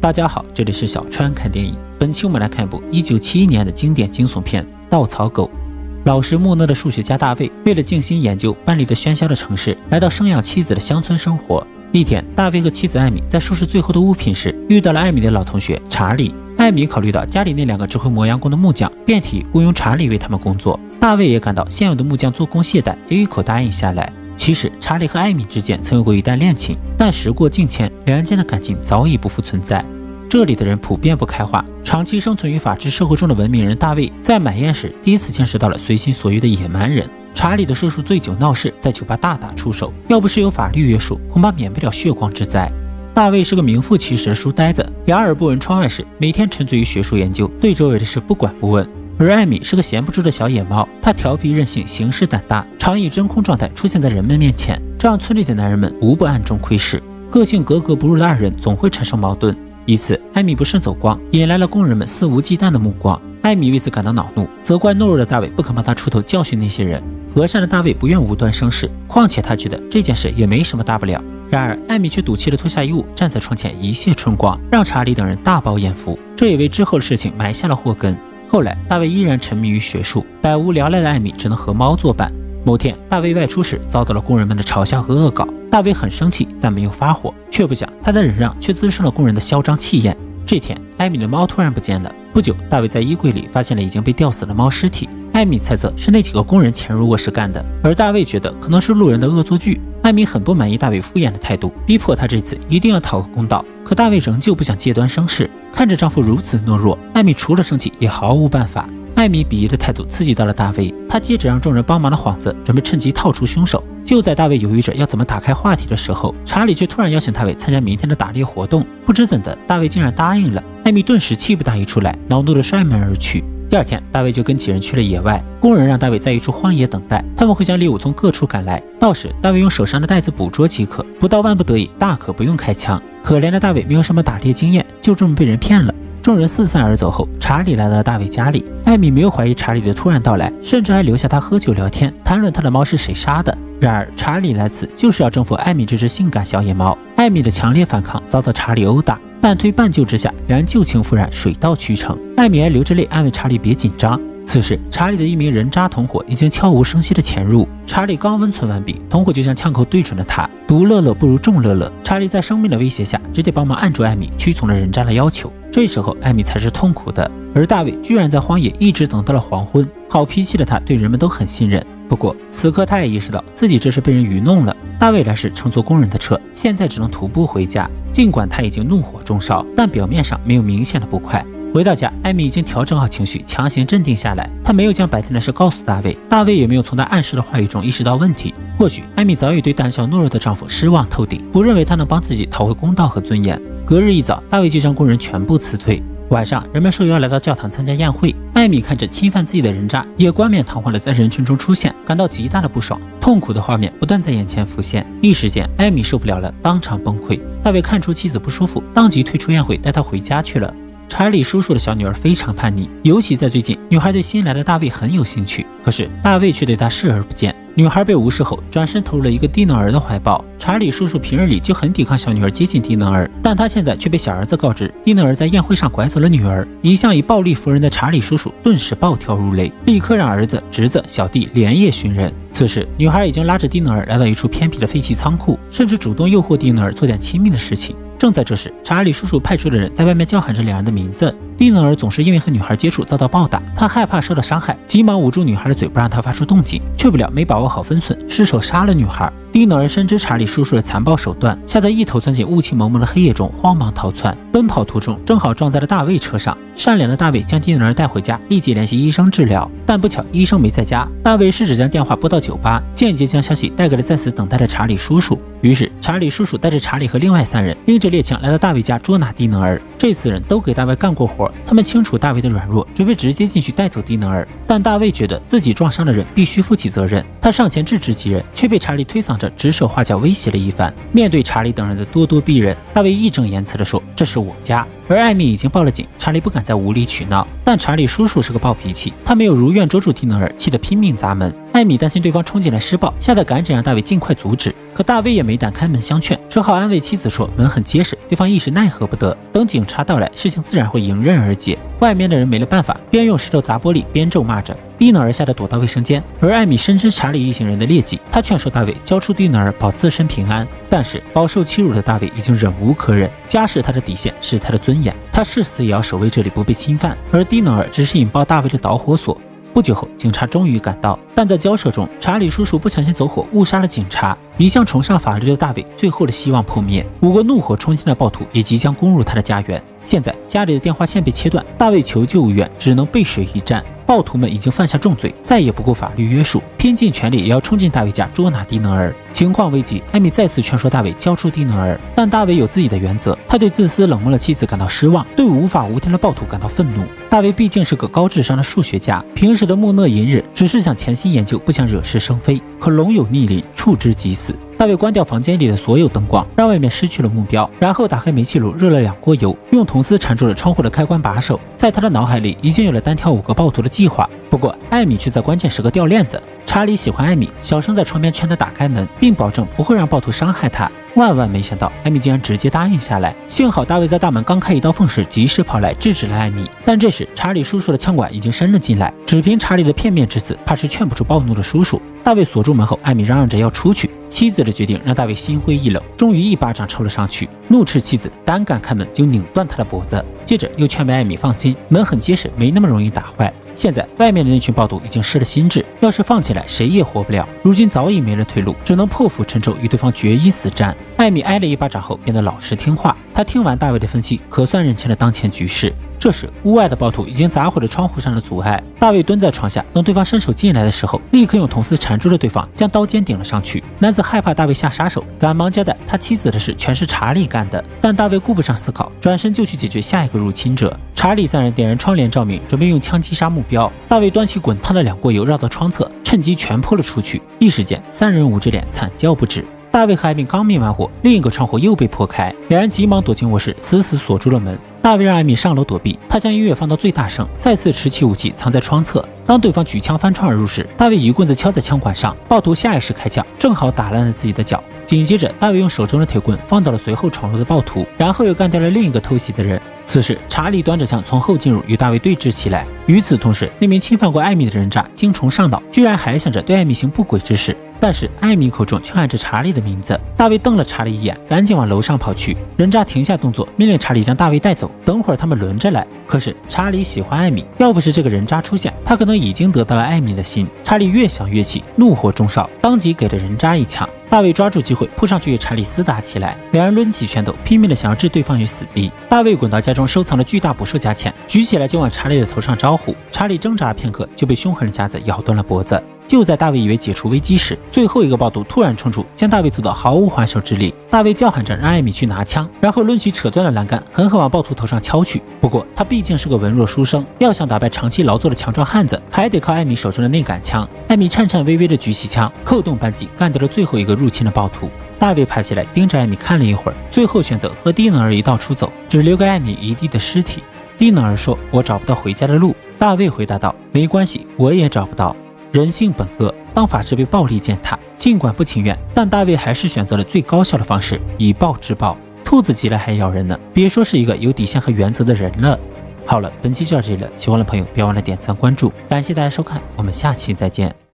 大家好，这里是小川看电影。本期我们来看一部1971年的经典惊悚片《稻草狗》。老实木讷的数学家大卫，为了静心研究，搬离了喧嚣的城市，来到生养妻子的乡村生活。一天，大卫和妻子艾米在收拾最后的物品时，遇到了艾米的老同学查理。艾米考虑到家里那两个只会磨洋工的木匠，便提雇佣查理为他们工作。大卫也感到现有的木匠做工懈怠，就一口答应下来。其实，查理和艾米之间曾有过一段恋情，但时过境迁，两人间的感情早已不复存在。这里的人普遍不开化，长期生存于法治社会中的文明人大卫，在买宴时第一次见识到了随心所欲的野蛮人。查理的叔叔醉酒闹事，在酒吧大打出手，要不是有法律约束，恐怕免不了血光之灾。大卫是个名副其实的书呆子，两耳不闻窗外事，每天沉醉于学术研究，对周围的事不管不问。而艾米是个闲不住的小野猫，她调皮任性，行事胆大，常以真空状态出现在人们面前，这让村里的男人们无不暗中窥视。个性格格不入的二人总会产生矛盾。一次，艾米不慎走光，引来了工人们肆无忌惮的目光。艾米为此感到恼怒，责怪懦弱的大卫不肯帮他出头教训那些人。和善的大卫不愿无端生事，况且他觉得这件事也没什么大不了。然而，艾米却赌气地脱下衣物，站在窗前一泻春光，让查理等人大饱眼福。这也为之后的事情埋下了祸根。后来，大卫依然沉迷于学术，百无聊赖的艾米只能和猫作伴。某天，大卫外出时遭到了工人们的嘲笑和恶搞，大卫很生气，但没有发火，却不想他的忍让却滋生了工人的嚣张气焰。这天，艾米的猫突然不见了。不久，大卫在衣柜里发现了已经被吊死的猫尸体。艾米猜测是那几个工人潜入卧室干的，而大卫觉得可能是路人的恶作剧。艾米很不满意大卫敷衍的态度，逼迫他这次一定要讨个公道。可大卫仍旧不想借端生事。看着丈夫如此懦弱，艾米除了生气也毫无办法。艾米鄙夷的态度刺激到了大卫，他接着让众人帮忙的幌子，准备趁机套出凶手。就在大卫犹豫着要怎么打开话题的时候，查理却突然邀请大卫参加明天的打猎活动。不知怎的，大卫竟然答应了。艾米顿时气不打一处来，恼怒的摔门而去。第二天，大卫就跟几人去了野外。工人让大卫在一处荒野等待，他们会将猎物从各处赶来，到时大卫用手上的袋子捕捉即可。不到万不得已，大可不用开枪。可怜的大卫没有什么打猎经验，就这么被人骗了。众人四散而走后，查理来到了大卫家里。艾米没有怀疑查理的突然到来，甚至还留下他喝酒聊天，谈论他的猫是谁杀的。然而，查理来此就是要征服艾米这只性感小野猫。艾米的强烈反抗遭到查理殴打。半推半就之下，两人旧情复燃，水到渠成。艾米还流着泪安慰查理别紧张。此时，查理的一名人渣同伙已经悄无声息地潜入。查理刚温存完毕，同伙就将枪口对准了他。独乐乐不如众乐乐。查理在生命的威胁下，直接帮忙按住艾米，屈从了人渣的要求。这时候，艾米才是痛苦的。而大卫居然在荒野一直等到了黄昏。好脾气的他，对人们都很信任。不过，此刻他也意识到自己这是被人愚弄了。大卫来时乘坐工人的车，现在只能徒步回家。尽管他已经怒火中烧，但表面上没有明显的不快。回到家，艾米已经调整好情绪，强行镇定下来。她没有将白天的事告诉大卫，大卫也没有从她暗示的话语中意识到问题。或许艾米早已对胆小懦弱的丈夫失望透顶，不认为他能帮自己讨回公道和尊严。隔日一早，大卫就将工人全部辞退。晚上，人们受邀来到教堂参加宴会。艾米看着侵犯自己的人渣，也冠冕堂皇的在人群中出现，感到极大的不爽。痛苦的画面不断在眼前浮现，一时间，艾米受不了了，当场崩溃。大卫看出妻子不舒服，当即退出宴会，带她回家去了。查理叔叔的小女儿非常叛逆，尤其在最近，女孩对新来的大卫很有兴趣，可是大卫却对她视而不见。女孩被无视后，转身投入了一个低能儿的怀抱。查理叔叔平日里就很抵抗小女儿接近低能儿，但他现在却被小儿子告知，低能儿在宴会上拐走了女儿。一向以暴力服人的查理叔叔顿时暴跳如雷，立刻让儿子、侄子、小弟连夜寻人。此时，女孩已经拉着低能儿来到一处偏僻的废弃仓库，甚至主动诱惑低能儿做点亲密的事情。正在这时，查理叔叔派出的人在外面叫喊着两人的名字。低能儿总是因为和女孩接触遭到暴打，他害怕受到伤害，急忙捂住女孩的嘴，不让她发出动静，却不料没把握好分寸，失手杀了女孩。低能儿深知查理叔叔的残暴手段，吓得一头钻进雾气蒙蒙的黑夜中，慌忙逃窜。奔跑途中，正好撞在了大卫车上。善良的大卫将低能儿带回家，立即联系医生治疗。但不巧，医生没在家。大卫试着将电话拨到酒吧，间接将消息带给了在此等待的查理叔叔。于是，查理叔叔带着查理和另外三人，拎着猎枪来到大卫家捉拿低能儿。这四人都给大卫干过活，他们清楚大卫的软弱，准备直接进去带走低能尔。但大卫觉得自己撞伤了人，必须负起责任。他上前制止几人，却被查理推搡着指手画脚威胁了一番。面对查理等人的咄咄逼人，大卫义正言辞地说：“这是我家。”而艾米已经报了警，查理不敢再无理取闹。但查理叔叔是个暴脾气，他没有如愿捉住蒂能尔，气得拼命砸门。艾米担心对方冲进来施暴，吓得赶紧让大卫尽快阻止。可大卫也没胆开门相劝，只好安慰妻子说门很结实，对方一时奈何不得。等警察到来，事情自然会迎刃而解。外面的人没了办法，边用石头砸玻璃，边咒骂着，低能儿吓得躲到卫生间。而艾米深知查理一行人的劣迹，他劝说大卫交出低能儿，保自身平安。但是饱受欺辱的大卫已经忍无可忍，家是他的底线，是他的尊严，他誓死也要守卫这里不被侵犯。而低能儿只是引爆大卫的导火索。不久后，警察终于赶到，但在交涉中，查理叔叔不小心走火，误杀了警察。一向崇尚法律的大卫，最后的希望破灭。五个怒火冲天的暴徒也即将攻入他的家园。现在家里的电话线被切断，大卫求救无援，只能背水一战。暴徒们已经犯下重罪，再也不顾法律约束，拼尽全力也要冲进大卫家捉拿低能儿。情况危急，艾米再次劝说大卫交出低能儿，但大卫有自己的原则，他对自私冷漠的妻子感到失望，对无法无天的暴徒感到愤怒。大卫毕竟是个高智商的数学家，平时的木讷隐忍，只是想潜心研究，不想惹是生非。可龙有逆鳞，触之即死。大卫关掉房间里的所有灯光，让外面失去了目标，然后打开煤气炉，热了两锅油，用铜丝缠住了窗户的开关把手。在他的脑海里，已经有了单挑五个暴徒的计划。不过，艾米却在关键时刻掉链子。查理喜欢艾米，小声在窗边劝她打开门，并保证不会让暴徒伤害她。万万没想到，艾米竟然直接答应下来。幸好大卫在大门刚开一道缝时及时跑来制止了艾米。但这时，查理叔叔的枪管已经伸了进来，只凭查理的片面之词，怕是劝不住暴怒的叔叔。大卫锁住门后，艾米嚷嚷着要出去。妻子的决定让大卫心灰意冷，终于一巴掌抽了上去，怒斥妻子胆敢开门就拧断他的脖子。接着又劝慰艾米放心，门很结实，没那么容易打坏。现在外面的那群暴徒已经失了心智，要是放起来，谁也活不了。如今早已没了退路，只能破釜沉舟，与对方决一死战。艾米挨了一巴掌后变得老实听话。他听完大卫的分析，可算认清了当前局势。这时，屋外的暴徒已经砸毁了窗户上的阻碍。大卫蹲在床下，等对方伸手进来的时候，立刻用铜丝缠住了对方，将刀尖顶了上去。男子害怕大卫下杀手，赶忙交代他妻子的事全是查理干的。但大卫顾不上思考，转身就去解决下一个入侵者。查理三人点燃窗帘照明，准备用枪击杀目标。大卫端起滚烫的两锅油绕到窗侧，趁机全泼了出去。一时间，三人捂着脸惨叫不止。大卫和艾米刚灭完火，另一个窗户又被破开，两人急忙躲进卧室，死死锁住了门。大卫让艾米上楼躲避，他将音乐放到最大声，再次持起武器藏在窗侧。当对方举枪翻窗而入时，大卫一棍子敲在枪管上，暴徒下意识开枪，正好打烂了自己的脚。紧接着，大卫用手中的铁棍放倒了随后闯入的暴徒，然后又干掉了另一个偷袭的人。此时，查理端着枪从后进入，与大卫对峙起来。与此同时，那名侵犯过艾米的人渣精虫上脑，居然还想着对艾米行不轨之事。但是艾米口中却喊着查理的名字。大卫瞪了查理一眼，赶紧往楼上跑去。人渣停下动作，命令查理将大卫带走，等会儿他们轮着来。可是查理喜欢艾米，要不是这个人渣出现，他可能已经得到了艾米的心。查理越想越气，怒火中烧，当即给了人渣一枪。大卫抓住机会扑上去与查理厮打起来，两人抡起拳头，拼命的想要置对方于死地。大卫滚到家中收藏了巨大捕兽夹前，举起来就往查理的头上招呼。查理挣扎了片刻，就被凶狠的夹子咬断了脖子。就在大卫以为解除危机时，最后一个暴徒突然冲出，将大卫揍得毫无还手之力。大卫叫喊着让艾米去拿枪，然后抡起扯断了栏杆，狠狠往暴徒头上敲去。不过他毕竟是个文弱书生，要想打败长期劳作的强壮汉子，还得靠艾米手中的那杆枪。艾米颤颤巍巍地举起枪，扣动扳机，干掉了最后一个入侵的暴徒。大卫爬起来盯着艾米看了一会儿，最后选择和低能儿一道出走，只留给艾米一地的尸体。低能儿说：“我找不到回家的路。”大卫回答道：“没关系，我也找不到。”人性本恶，当法治被暴力践踏，尽管不情愿，但大卫还是选择了最高效的方式，以暴制暴。兔子急了还咬人呢，别说是一个有底线和原则的人了。好了，本期就到这里了，喜欢的朋友别忘了点赞关注，感谢大家收看，我们下期再见。